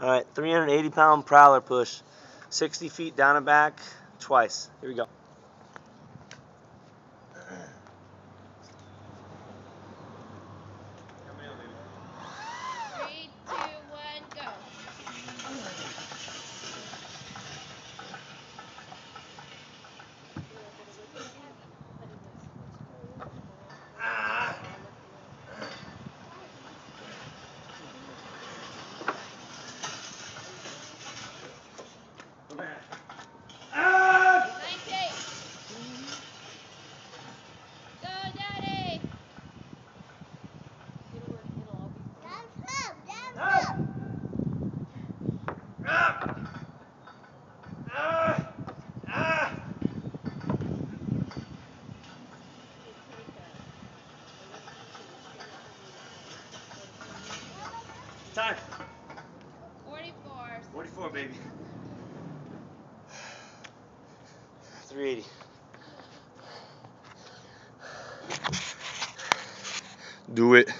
All right, 380 pound prowler push, 60 feet down and back, twice. Here we go. Time. Forty-four. 44, baby. 380. Do it.